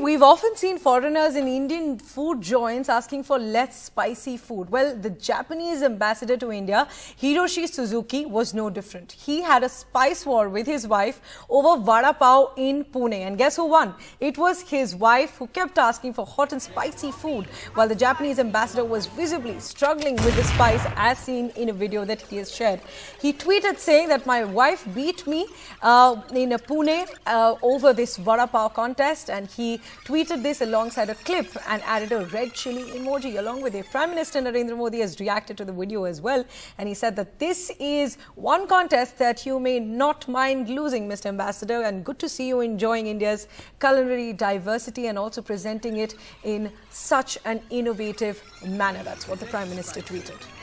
We've often seen foreigners in Indian food joints asking for less spicy food. Well, the Japanese ambassador to India, Hiroshi Suzuki, was no different. He had a spice war with his wife over vada pav in Pune. And guess who won? It was his wife who kept asking for hot and spicy food while the Japanese ambassador was visibly struggling with the spice as seen in a video that he has shared. He tweeted saying that my wife beat me uh, in a Pune uh, over this vada pav contest and he tweeted this alongside a clip and added a red chili emoji along with it. Prime Minister Narendra Modi has reacted to the video as well and he said that this is one contest that you may not mind losing, Mr. Ambassador, and good to see you enjoying India's culinary diversity and also presenting it in such an innovative manner. That's what the Prime Minister tweeted.